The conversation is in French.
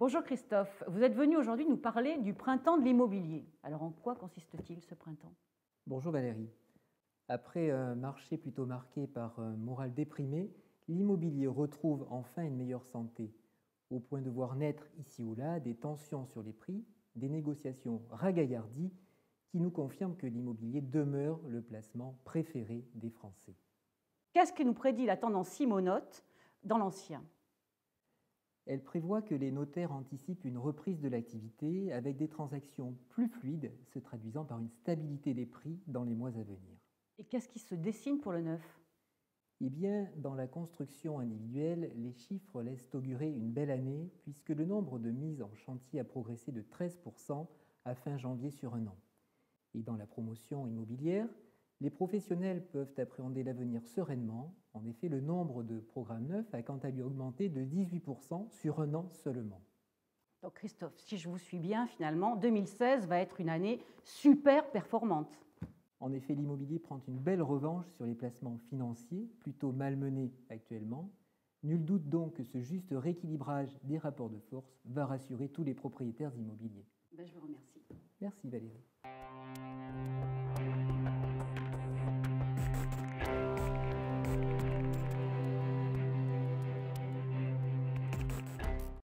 Bonjour Christophe, vous êtes venu aujourd'hui nous parler du printemps de l'immobilier. Alors en quoi consiste-t-il ce printemps? Bonjour Valérie. Après un marché plutôt marqué par un moral déprimé, l'immobilier retrouve enfin une meilleure santé, au point de voir naître ici ou là des tensions sur les prix, des négociations ragaillardies qui nous confirment que l'immobilier demeure le placement préféré des Français. Qu'est-ce que nous prédit la tendance simonote dans l'ancien? Elle prévoit que les notaires anticipent une reprise de l'activité avec des transactions plus fluides se traduisant par une stabilité des prix dans les mois à venir. Et qu'est-ce qui se dessine pour le neuf? Eh bien, dans la construction individuelle, les chiffres laissent augurer une belle année puisque le nombre de mises en chantier a progressé de 13% à fin janvier sur un an. Et dans la promotion immobilière, les professionnels peuvent appréhender l'avenir sereinement. En effet, le nombre de programmes neufs a quant à lui augmenté de 18% sur un an seulement. Donc Christophe, si je vous suis bien, finalement, 2016 va être une année super performante. En effet, l'immobilier prend une belle revanche sur les placements financiers, plutôt malmenés actuellement. Nul doute donc que ce juste rééquilibrage des rapports de force va rassurer tous les propriétaires immobiliers. Ben, je vous remercie. Merci Valérie.